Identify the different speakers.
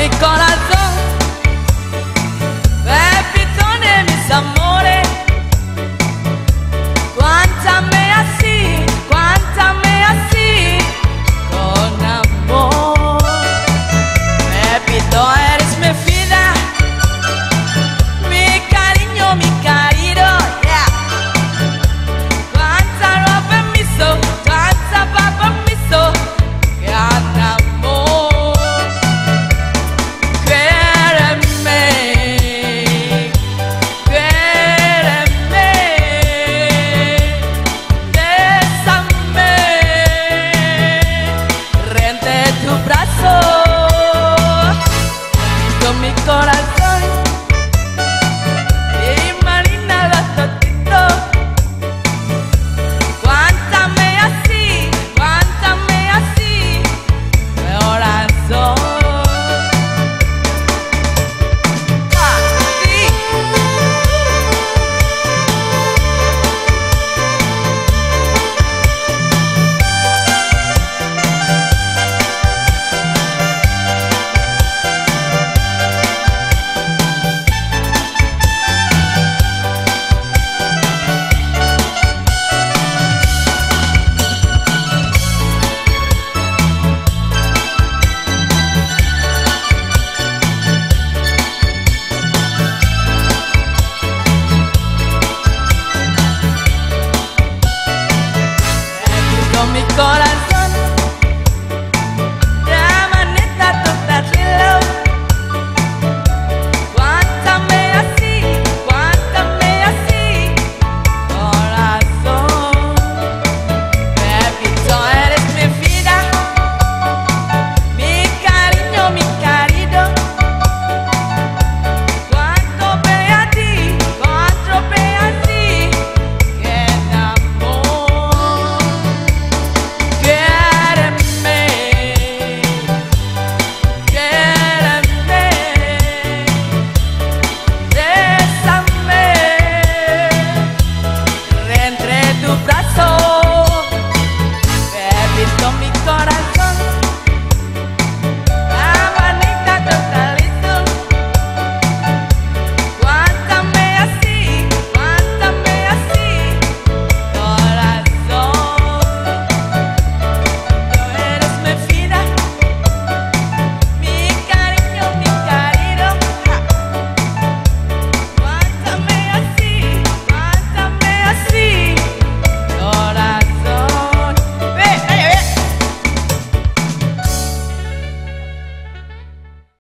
Speaker 1: mi corazón. con mi corazón corazón.